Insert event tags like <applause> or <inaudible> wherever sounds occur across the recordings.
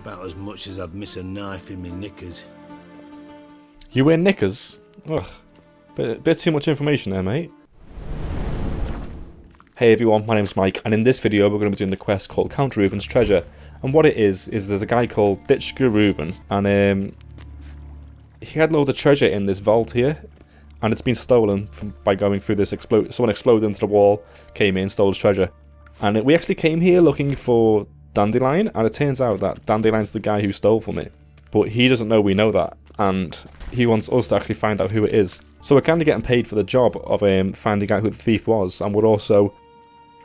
About as much as I'd miss a knife in me knickers. You wear knickers? Ugh. Bit, bit too much information there, mate. Hey everyone, my name's Mike, and in this video we're going to be doing the quest called Count Reuven's Treasure. And what it is, is there's a guy called Ditchka Reuven, and um, he had loads of treasure in this vault here, and it's been stolen from, by going through this explode. Someone exploded into the wall, came in, stole his treasure. And it, we actually came here looking for Dandelion, and it turns out that Dandelion's the guy who stole from it. But he doesn't know we know that, and he wants us to actually find out who it is. So we're kind of getting paid for the job of um, finding out who the thief was, and we're also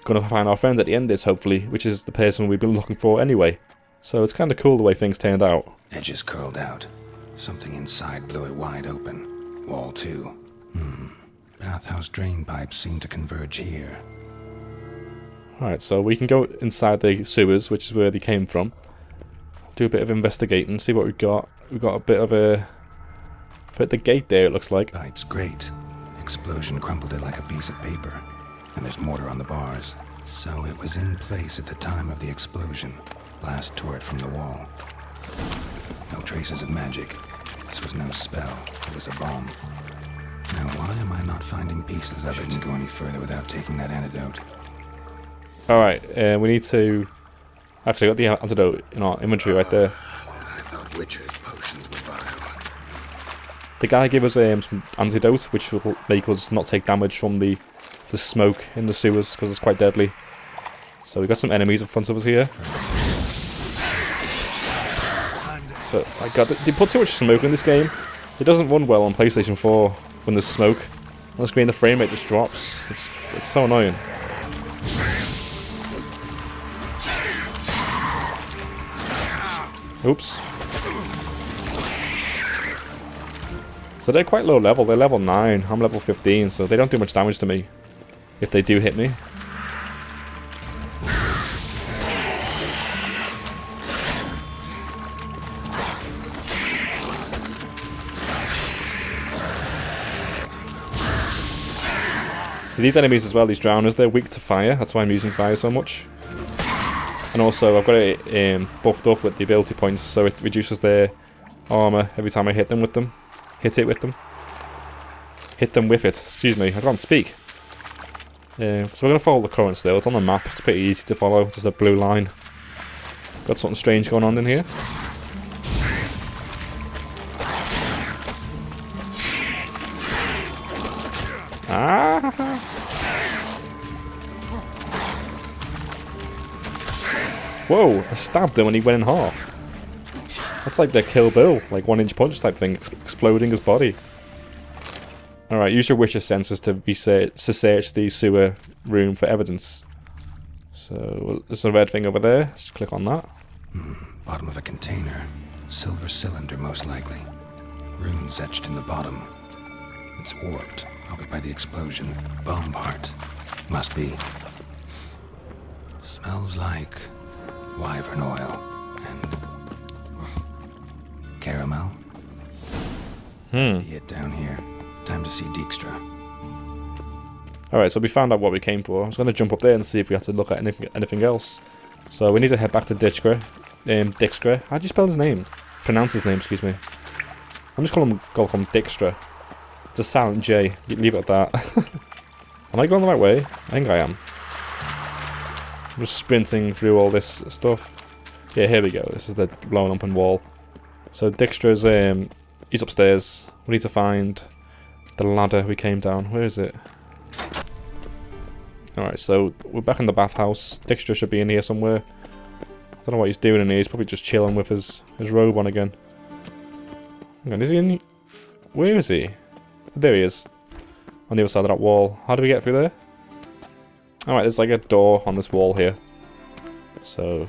going to find our friend at the end of this, hopefully, which is the person we've been looking for anyway. So it's kind of cool the way things turned out. Edges curled out. Something inside blew it wide open. Wall two. Hmm. Bathhouse drain pipes seem to converge here. Alright, so we can go inside the sewers, which is where they came from. Do a bit of investigating, see what we've got. We've got a bit of a... Bit the gate there, it looks like. Pipes great. Explosion crumpled it like a piece of paper. And there's mortar on the bars. So it was in place at the time of the explosion. Blast tore it from the wall. No traces of magic. This was no spell. It was a bomb. Now, why am I not finding pieces of it? Shouldn't go any further without taking that antidote. Alright, uh, we need to... Actually, got the antidote in our inventory right there. I thought Witcher's potions were vile. The guy gave us um, some antidote, which will make us not take damage from the, the smoke in the sewers, because it's quite deadly. So we got some enemies in front of us here. So, I got they put too much smoke in this game. It doesn't run well on PlayStation 4 when there's smoke. On the screen, the frame rate just drops. It's it's so annoying. Oops. So they're quite low level. They're level 9. I'm level 15, so they don't do much damage to me. If they do hit me. So these enemies as well, these drowners, they're weak to fire. That's why I'm using fire so much. And also, I've got it um, buffed up with the ability points, so it reduces their armor every time I hit them with them. Hit it with them. Hit them with it. Excuse me, I can't speak. Uh, so we're going to follow the current still. It's on the map. It's pretty easy to follow. Just a blue line. Got something strange going on in here. Ah! Whoa, I stabbed him and he went in half. That's like the Kill Bill, like one inch punch type thing, ex exploding his body. Alright, use your Witcher sensors to, research, to search the sewer room for evidence. So, there's a red thing over there. Let's click on that. Hmm, bottom of a container. Silver cylinder, most likely. Runes etched in the bottom. It's warped, probably by the explosion. Bomb part. Must be. Smells like wyvern oil and caramel. Hmm. Be it down here. Time to see Dijkstra. Alright, so we found out what we came for. I was going to jump up there and see if we had to look at anything, anything else. So we need to head back to Ditchgra. Um, Dijkstra. How do you spell his name? Pronounce his name, excuse me. I'm just calling him, call him Dijkstra. It's a silent J. Leave it at that. <laughs> am I going the right way? I think I am. I'm just sprinting through all this stuff. Yeah, here we go. This is the blown open wall. So Dijkstra's, um, he's upstairs. We need to find the ladder we came down. Where is it? Alright, so we're back in the bathhouse. Dijkstra should be in here somewhere. I don't know what he's doing in here. He's probably just chilling with his, his robe on again. Hang on, is he in... Where is he? There he is. On the other side of that wall. How do we get through there? Alright, there's like a door on this wall here. So...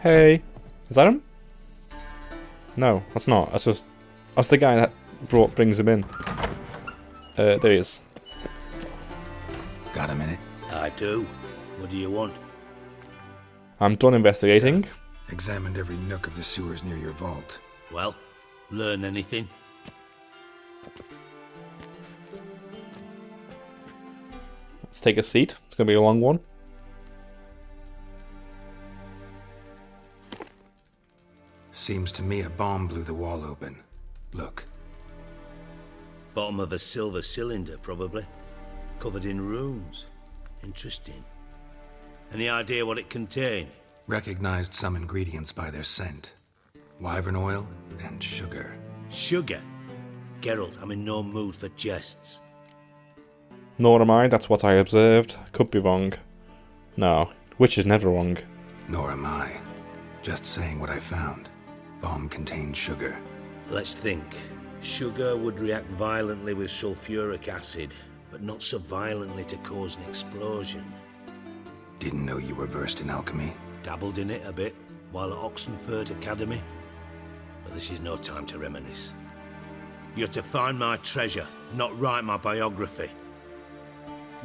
Hey! Is that him? No, that's not. That's just... That's the guy that brought brings him in. Uh, there he is. Got a minute? I do. What do you want? I'm done investigating. Examined every nook of the sewers near your vault. Well, learn anything? Let's take a seat. It's going to be a long one. Seems to me a bomb blew the wall open. Look, Bottom of a silver cylinder, probably. Covered in runes. Interesting. Any idea what it contained? recognized some ingredients by their scent. Wyvern oil and sugar. Sugar. Geralt, I'm in no mood for jests. Nor am I, that's what I observed. Could be wrong. No, which is never wrong. Nor am I. Just saying what I found. Bomb contained sugar. Let's think. Sugar would react violently with sulfuric acid, but not so violently to cause an explosion. Didn't know you were versed in alchemy. Dabbled in it a bit while at Oxenfurt Academy. But this is no time to reminisce. You're to find my treasure, not write my biography.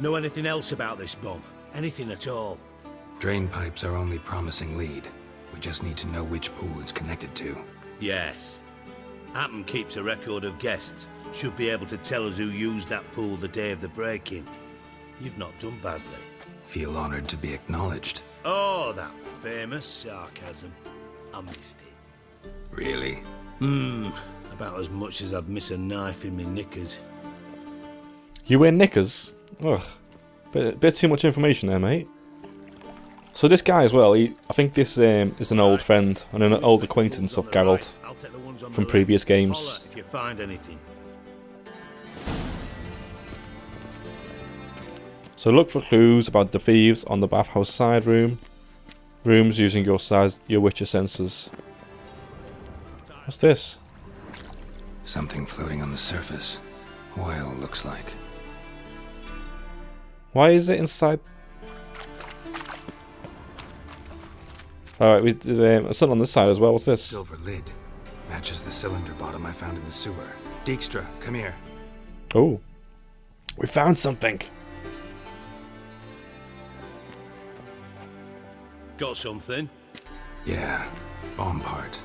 Know anything else about this bomb? Anything at all? Drain pipes are only promising lead. We just need to know which pool it's connected to. Yes. Appen keeps a record of guests. Should be able to tell us who used that pool the day of the break-in. You've not done badly. Feel honored to be acknowledged. Oh, that famous sarcasm. I missed it. Really? Hmm, about as much as I'd miss a knife in me knickers. You wear knickers? Ugh. Bit, bit too much information there, mate. So this guy as well, he, I think this um, is an old friend and an old acquaintance of Geralt I'll take the ones on from previous games. If you find anything. So look for clues about the thieves on the bathhouse side room. Rooms using your size, your Witcher sensors. What's this? Something floating on the surface. Oil, looks like. Why is it inside? Alright, we- there's um, something on this side as well. What's this? Silver lid. Matches the cylinder bottom I found in the sewer. Dijkstra, come here. Oh. We found something. Got something? Yeah, bomb part.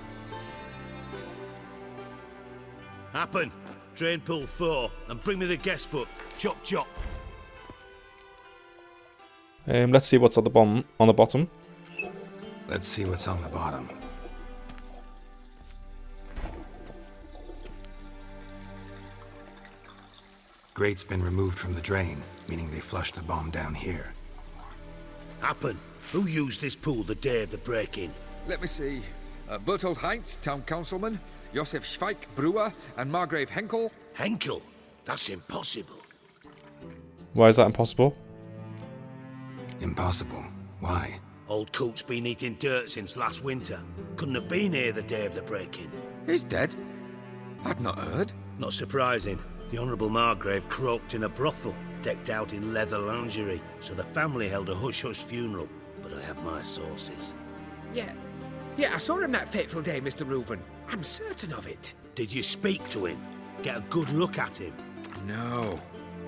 Happen. Drain pool four and bring me the guest book. Chop chop. Um, let's see what's at the bottom. On the bottom. Let's see what's on the bottom. Grate's been removed from the drain, meaning they flushed the bomb down here. Happen. Who used this pool the day of the break-in? Let me see. Uh, Bertold Heinz, town councilman, Josef Schweik, brewer, and Margrave Henckel. Henckel. That's impossible. Why is that impossible? Impossible. Why? Old Coot's been eating dirt since last winter. Couldn't have been here the day of the break-in. He's dead. I'd not heard. Not surprising. The Honourable Margrave croaked in a brothel, decked out in leather lingerie, so the family held a hush-hush funeral. But I have my sources. Yeah. Yeah, I saw him that fateful day, Mr. Reuven. I'm certain of it. Did you speak to him? Get a good look at him? No.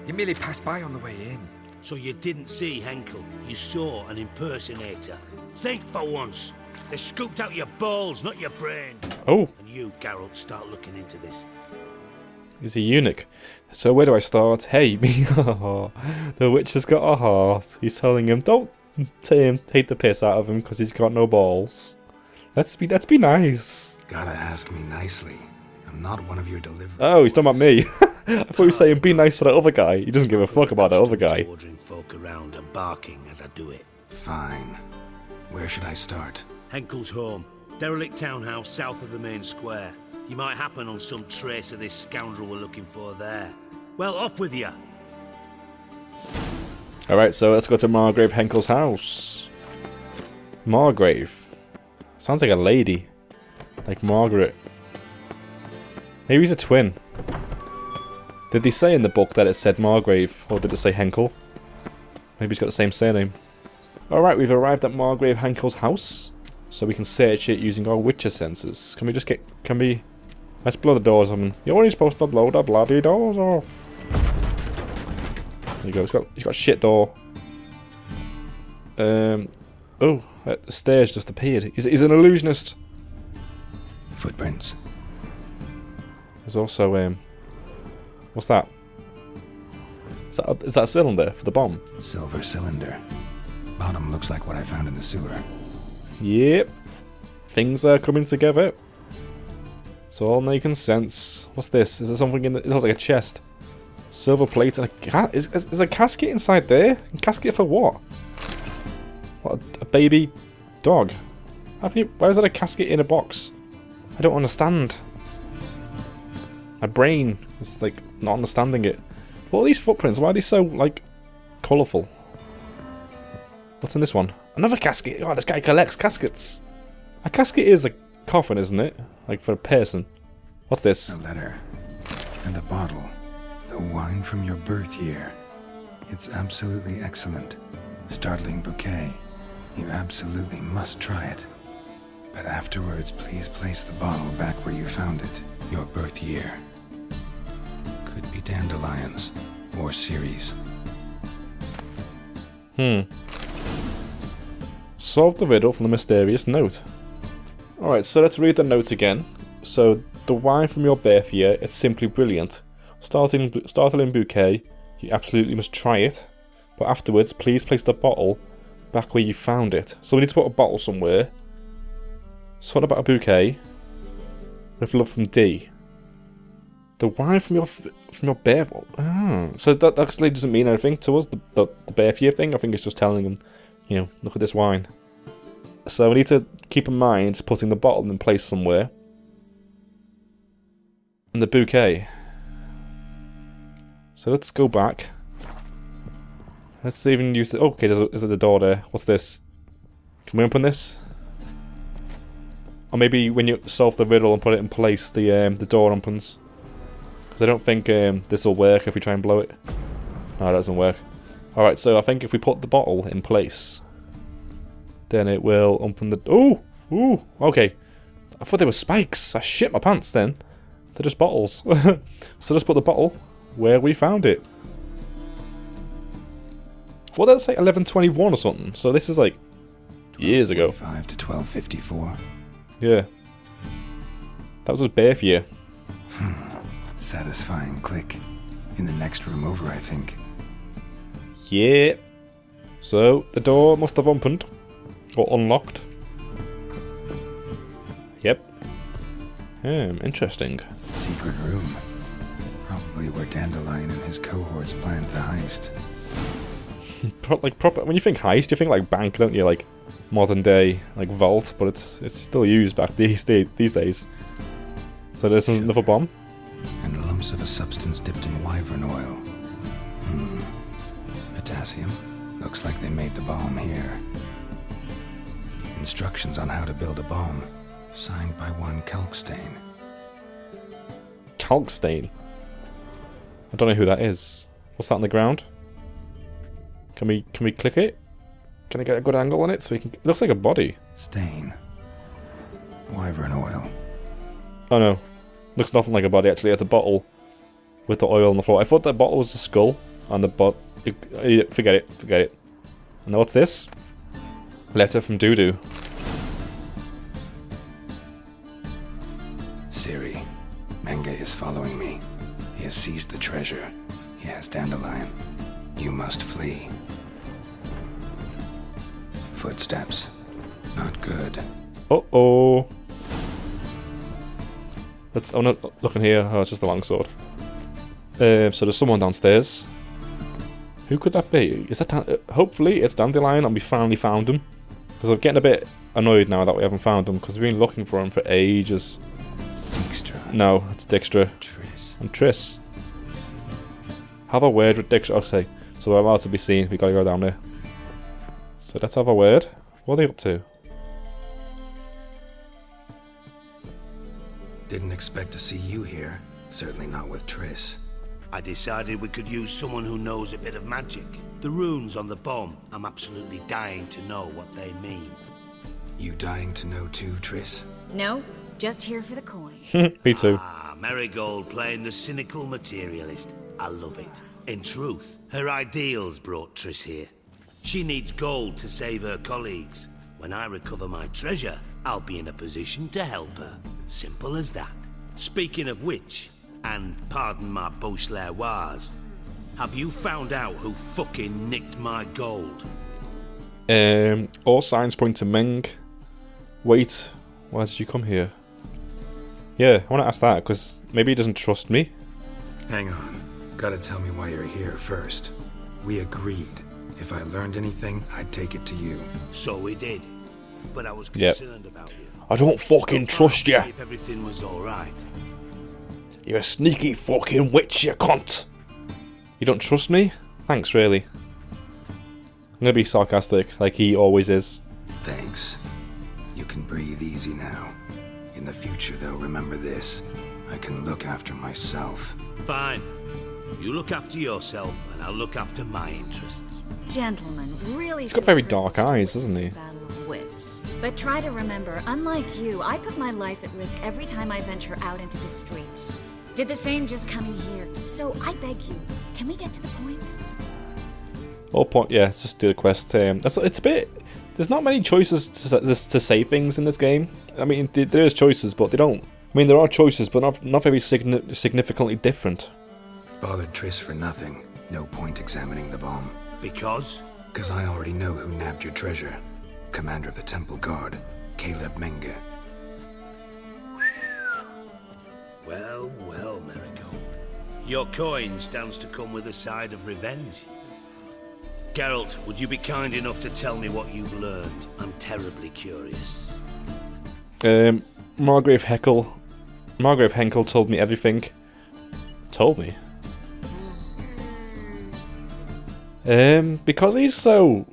He merely passed by on the way in. So you didn't see Henckel. You saw an impersonator. Think for once. They scooped out your balls, not your brain. Oh, And you, Geralt, start looking into this. he's a eunuch. So where do I start? Hey, <laughs> me. the witch has got a heart. He's telling him, don't t- take the piss out of him because he's got no balls. Let's be, let's be nice. Gotta ask me nicely. I'm not one of your deliverers. Oh, he's talking about me. <laughs> I thought he was saying be nice to that other guy. He doesn't give a fuck about that other guy. Ordering folk around and barking as I do it. Fine. Where should I start? Henckel's home. Derelict townhouse south of the main square. You might happen on some trace of this scoundrel we're looking for there. Well, off with you. Alright, so let's go to Margrave Henckel's house. Margrave. Sounds like a lady. Like Margaret. Maybe he's a twin. Did they say in the book that it said Margrave, or did it say Henckel? Maybe he's got the same surname. Alright, we've arrived at Margrave Henckel's house. So we can search it using our Witcher sensors. Can we just get... Can we... Let's blow the doors open. You're only supposed to blow the bloody doors off. There you go. He's got, he's got a shit door. Um... Oh, uh, the stairs just appeared. He's, he's an illusionist. Footprints. There's also um, what's that? Is that a, is that a cylinder for the bomb? Silver cylinder. Bottom looks like what I found in the sewer. Yep. Things are coming together. It's all making sense. What's this? Is there something in the, it looks like a chest. Silver plate and a cat. Is, is, is a casket inside there? A casket for what? What, a, a baby dog? How can you, why is there a casket in a box? I don't understand. My brain is like not understanding it. What are these footprints? Why are they so like colourful? What's in this one? Another casket. Oh, this guy collects caskets. A casket is a coffin, isn't it? Like for a person. What's this? A letter. And a bottle. The wine from your birth year. It's absolutely excellent. Startling bouquet. You absolutely must try it. But afterwards, please place the bottle back where you found it. Your birth year. Dandelions. Or Ciri's. Hmm. Solve the riddle from the mysterious note. Alright, so let's read the note again. So, the wine from your birth year is simply brilliant. Starting, startling bouquet, you absolutely must try it. But afterwards, please place the bottle back where you found it. So we need to put a bottle somewhere. So what about a bouquet? With love from D. The wine from your from your birth. Ah, so that actually doesn't mean anything to us. The the, the birth year thing. I think it's just telling them, you know, look at this wine. So we need to keep in mind putting the bottle in place somewhere. And the bouquet. So let's go back. Let's even use. Oh, okay, there's a, there's a door there. What's this? Can we open this? Or maybe when you solve the riddle and put it in place, the um, the door opens. Because I don't think um, this will work if we try and blow it. No, it doesn't work. Alright, so I think if we put the bottle in place, then it will open the... Oh! Ooh! Okay. I thought they were spikes. I shit my pants then. They're just bottles. <laughs> so let's put the bottle where we found it. Well, that's like 1121 or something. So this is like years ago. 5 to 1254. Yeah. That was his birth year. Satisfying click. In the next room over, I think. Yeah. So the door must have opened or unlocked. Yep. Hmm, interesting. Secret room. Probably where Dandelion and his cohorts planned the heist. <laughs> Like proper. When you think heist, you think like bank, don't you? Like modern day, like vault, but it's it's still used back these days. These days. So there's another bomb. Of a substance dipped in wyvern oil. Hmm. Potassium. Looks like they made the bomb here. Instructions on how to build a bomb. Signed by one Kalkstein. Kalkstein? I don't know who that is. What's that on the ground? Can we can we click it? Can I get a good angle on it so we can? It looks like a body. Stain. Wyvern oil. Oh no, looks nothing like a body. Actually, it's a bottle with the oil on the floor. I thought that bottle was a skull and the bot. Forget it. Forget it. And what's this? Letter from Dudu. Ciri. Menge is following me. He has seized the treasure. He has Dandelion. You must flee. Footsteps. Not good. Uh oh. Let's. Oh no! Look in here. Oh, it's just a longsword. Um, so there's someone downstairs. Who could that be? Is that? Dan- uh, hopefully it's Dandelion, and we finally found him. Because I'm getting a bit annoyed now that we haven't found him. Because we've been looking for him for ages. Dijkstra. No, it's Dijkstra Triss. and Triss. Have a word with Dijkstra. Okay, so we're about to be seen. We gotta go down there. So let's have a word. What are they up to? Didn't expect to see you here. Certainly not with Triss. I decided we could use someone who knows a bit of magic. The runes on the bomb, I'm absolutely dying to know what they mean. You dying to know too, Triss? No, just here for the coin. <laughs> Me too. Ah, Merigold playing the cynical materialist. I love it. In truth, her ideals brought Triss here. She needs gold to save her colleagues. When I recover my treasure, I'll be in a position to help her. Simple as that. Speaking of which, and pardon my Beauclervois, have you found out who fucking nicked my gold? Um, all signs point to Meng. Wait, why did you come here? Yeah, I want to ask that because maybe he doesn't trust me. Hang on. Gotta tell me why you're here first. We agreed. If I learned anything, I'd take it to you. So we did. But I was Yep. concerned about you. I don't fucking trust you. if everything was alright. You're a sneaky fucking witch, you cunt. You don't trust me? Thanks, really. I'm gonna be sarcastic, like he always is. Thanks. You can breathe easy now. In the future, though, remember this. I can look after myself. Fine. You look after yourself, and I'll look after my interests. Gentlemen, really. He's got very dark eyes, doesn't he? Battle of wits. But try to remember, unlike you, I put my life at risk every time I venture out into the streets. Did the same just coming here. So I beg you, can we get to the point? All point, yeah, it's just do the quest. Um, that's it's a bit. There's not many choices to, to, to say things in this game. I mean, there is choices, but they don't. I mean, there are choices, but not not very signi- significantly different. Bothered Triss for nothing. No point examining the bomb. Because? Because I already know who nabbed your treasure. Commander of the Temple Guard, Caleb Menge. Well, well, Merigold. Your coin stands to come with a side of revenge. Geralt, would you be kind enough to tell me what you've learned? I'm terribly curious. Um, Margrave Heckle, Margrave Henckel told me everything. Told me. Um, because he's so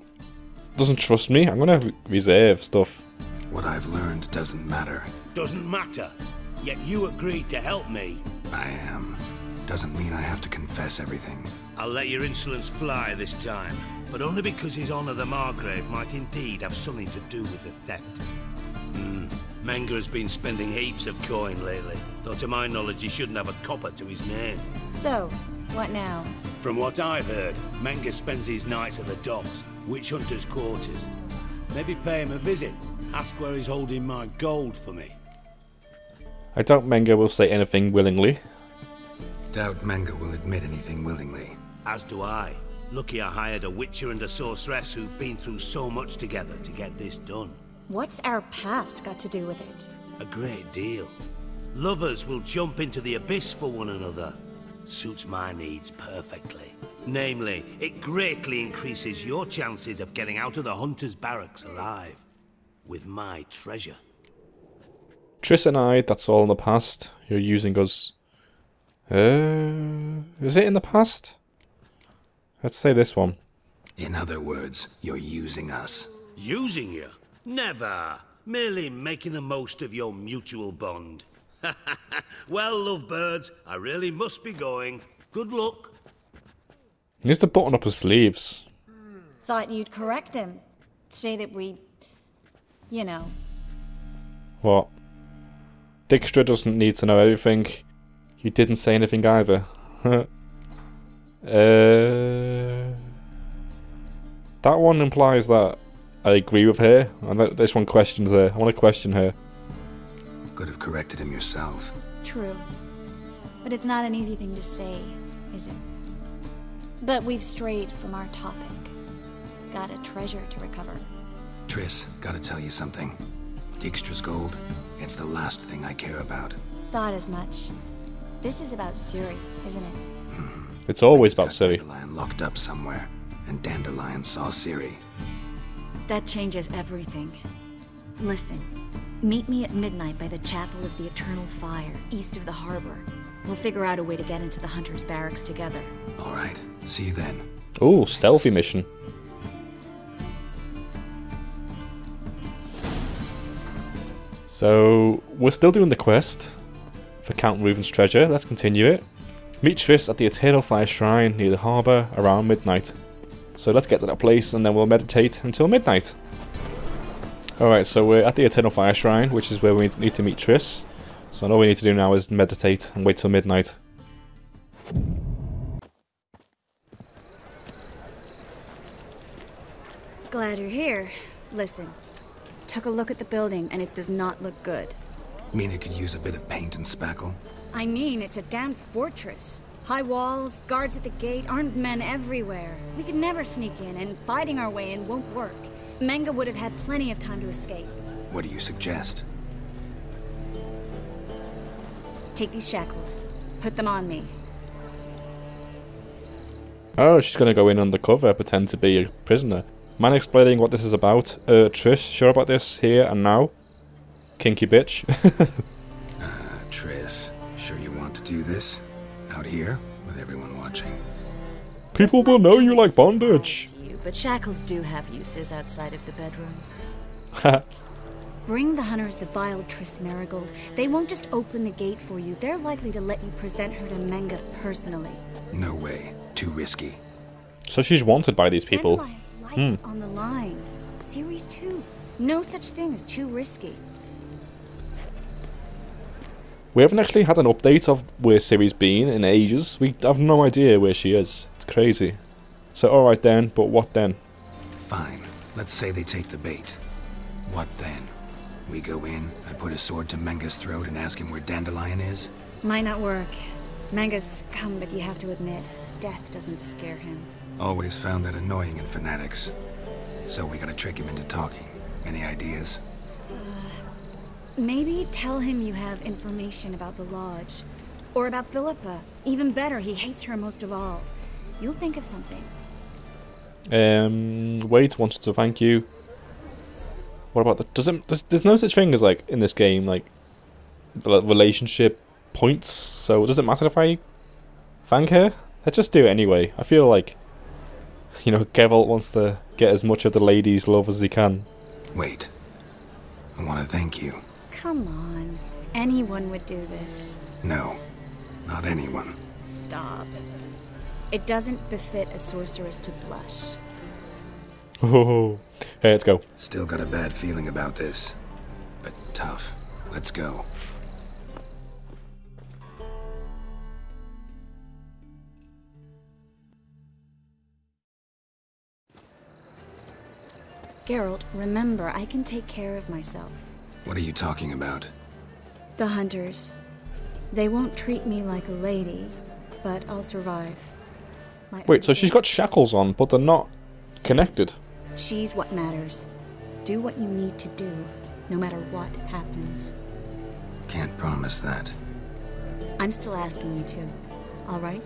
doesn't trust me, I'm gonna re- reserve stuff. What I've learned doesn't matter. Doesn't matter. Yet you agreed to help me. I am. Doesn't mean I have to confess everything. I'll let your insolence fly this time, but only because His Honor the Margrave might indeed have something to do with the theft. Hmm. Menge has been spending heaps of coin lately, though to my knowledge he shouldn't have a copper to his name. So, what now? From what I've heard, Menge spends his nights at the docks, witch hunter's quarters. Maybe pay him a visit. Ask where he's holding my gold for me. I doubt Menge will say anything willingly. Doubt Menge will admit anything willingly. As do I. Lucky I hired a witcher and a sorceress who've been through so much together to get this done. What's our past got to do with it? A great deal. Lovers will jump into the abyss for one another. Suits my needs perfectly. Namely, it greatly increases your chances of getting out of the hunter's barracks alive. With my treasure. Triss and I, that's all in the past. You're using us. Uh, is it in the past? Let's say this one. In other words, you're using us. Using you? Never. Merely making the most of your mutual bond. <laughs> well, lovebirds, I really must be going. Good luck. He needs to button up his sleeves. Thought you'd correct him. Say that we. You know. What? Dijkstra doesn't need to know everything. He didn't say anything either. <laughs> uh, that one implies that I agree with her, and that this one questions her. I want to question her. Could have corrected him yourself. True. But it's not an easy thing to say, is it? But we've strayed from our topic. Got a treasure to recover. Triss, gotta tell you something. Dijkstra's gold, it's the last thing I care about. Thought as much. This is about Ciri, isn't it? Hmm. It's always about got Ciri. Dandelion locked up somewhere, and Dandelion saw Ciri. That changes everything. Listen, meet me at midnight by the Chapel of the Eternal Fire, east of the harbor. We'll figure out a way to get into the Hunter's barracks together. All right, see you then. Oh, stealthy mission. So, we're still doing the quest for Count Reuven's treasure. Let's continue it. Meet Triss at the Eternal Fire Shrine near the harbour around midnight. So let's get to that place and then we'll meditate until midnight. Alright, so we're at the Eternal Fire Shrine, which is where we need to meet Triss. So all we need to do now is meditate and wait till midnight. Glad you're here. Listen, took a look at the building and it does not look good. Mean it could use a bit of paint and spackle? I mean, it's a damn fortress. High walls, guards at the gate, armed men everywhere. We could never sneak in, and fighting our way in won't work. Menge would have had plenty of time to escape. What do you suggest? Take these shackles. Put them on me. Oh, she's gonna go in undercover, pretend to be a prisoner. Man explaining what this is about. Uh, Trish, sure about this here and now? Kinky bitch. <laughs> Uh, Triss, sure you want to do this? Out here, with everyone watching? People will know you like bondage. You, but shackles do have uses outside of the bedroom. <laughs> Bring the hunters the vile Triss Merigold. They won't just open the gate for you. They're likely to let you present her to Menge personally. No way. Too risky. so she's wanted by these people. Dandelion's life's hmm. on the line. Ciri's 2. No such thing as too risky. We haven't actually had an update of where Ciri's been in ages. We have no idea where she is. It's crazy. So alright then, but what then? Fine. Let's say they take the bait. What then? We go in, I put a sword to Menge's throat and ask him where Dandelion is? Might not work. Manga's scum, but you have to admit, death doesn't scare him. Always found that annoying in fanatics. So we gotta trick him into talking. Any ideas? Maybe tell him you have information about the Lodge. Or about Philippa. Even better, he hates her most of all. You'll think of something. Um, wait, wanted to thank you. What about the? Does it? Does, there's no such thing as like in this game like relationship points. So does it matter if I thank her? Let's just do it anyway. I feel like you know Geralt wants to get as much of the ladies' love as he can. Wait. I wanna thank you. Come on. Anyone would do this. No. Not anyone. Stop. It doesn't befit a sorceress to blush. Oh, hey, let's go. Still got a bad feeling about this. But tough. Let's go. Geralt, remember, I can take care of myself. What are you talking about? The hunters. They won't treat me like a lady, but I'll survive. My Wait, so she's got shackles on, but they're not connected. She's what matters. Do what you need to do, no matter what happens. Can't promise that. I'm still asking you to. All right?